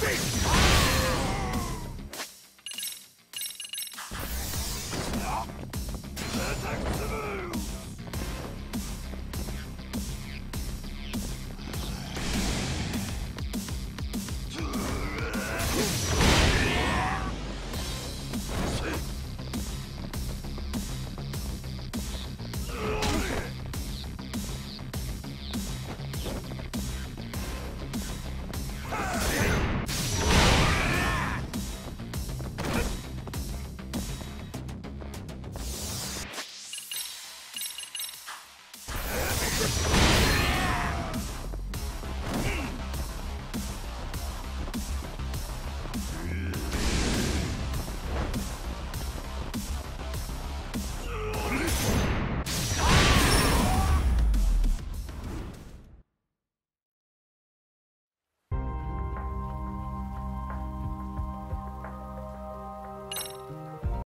Peace! Detektywy!